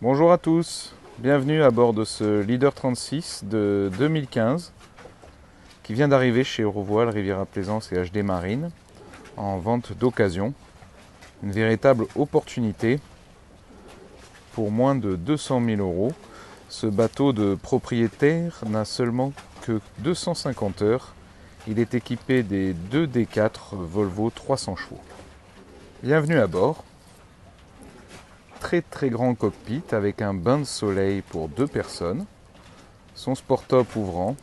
Bonjour à tous, bienvenue à bord de ce Leader 36 de 2015 qui vient d'arriver chez Eurovoile, Riviera Plaisance et HD Marine en vente d'occasion. Une véritable opportunité pour moins de 200 000 euros. Ce bateau de propriétaire n'a seulement que 250 heures. Il est équipé des 2 D4 Volvo 300 chevaux. Bienvenue à bord très très grand cockpit avec un bain de soleil pour deux personnes, son sport-top ouvrant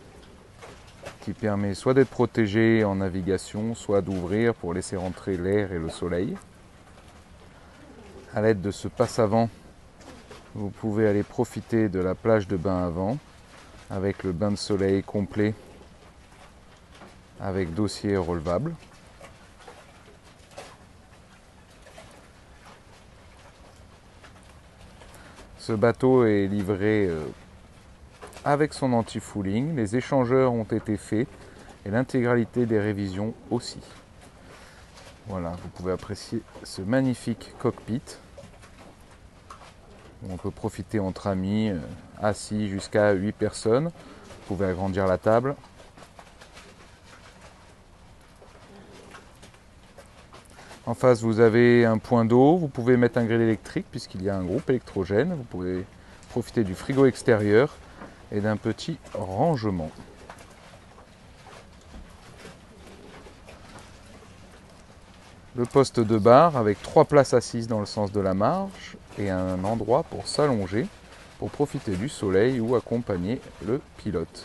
qui permet soit d'être protégé en navigation, soit d'ouvrir pour laisser rentrer l'air et le soleil. À l'aide de ce passe-avant, vous pouvez aller profiter de la plage de bain avant avec le bain de soleil complet avec dossier relevable. Ce bateau est livré euh, avec son anti-fouling. Les échangeurs ont été faits et l'intégralité des révisions aussi. Voilà, vous pouvez apprécier ce magnifique cockpit. On peut profiter entre amis, euh, assis jusqu'à 8 personnes. Vous pouvez agrandir la table. En face, vous avez un point d'eau. Vous pouvez mettre un grill électrique puisqu'il y a un groupe électrogène. Vous pouvez profiter du frigo extérieur et d'un petit rangement. Le poste de bar avec trois places assises dans le sens de la marche et un endroit pour s'allonger pour profiter du soleil ou accompagner le pilote.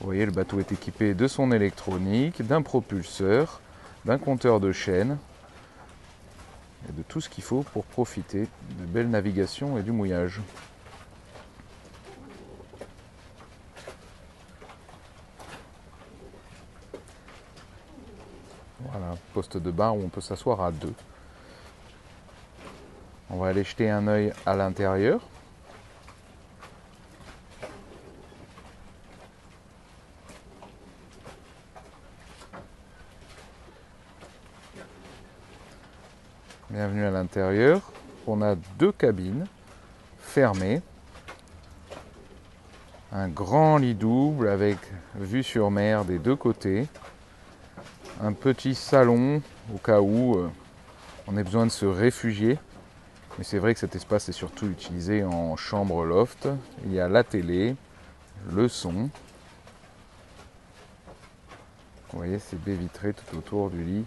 Vous voyez, le bateau est équipé de son électronique, d'un propulseur, d'un compteur de chaîne et de tout ce qu'il faut pour profiter de belle navigation et du mouillage. Voilà, poste de bar où on peut s'asseoir à deux. On va aller jeter un œil à l'intérieur. Bienvenue à l'intérieur. On a deux cabines fermées. Un grand lit double avec vue sur mer des deux côtés. Un petit salon au cas où euh, on ait besoin de se réfugier. Mais c'est vrai que cet espace est surtout utilisé en chambre loft. Il y a la télé, le son. Vous voyez, c'est baie vitré tout autour du lit.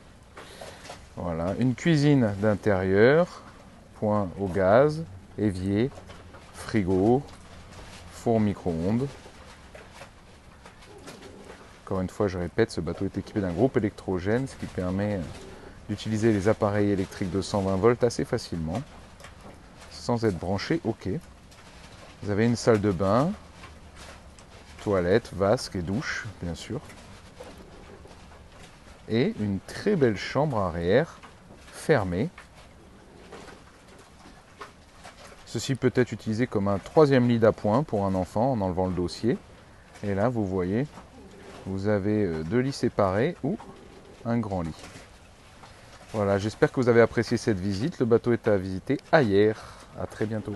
Voilà, une cuisine d'intérieur, point au gaz, évier, frigo, four micro-ondes. Encore une fois, je répète, ce bateau est équipé d'un groupe électrogène, ce qui permet euh, d'utiliser les appareils électriques de 120 volts assez facilement, sans être branché au quai. Vous avez une salle de bain, toilette, vasque et douche, bien sûr et une très belle chambre arrière fermée. Ceci peut être utilisé comme un troisième lit d'appoint pour un enfant en enlevant le dossier. Et là, vous voyez, vous avez euh, deux lits séparés ou un grand lit. Voilà, j'espère que vous avez apprécié cette visite. Le bateau est à visiter ailleurs. À très bientôt.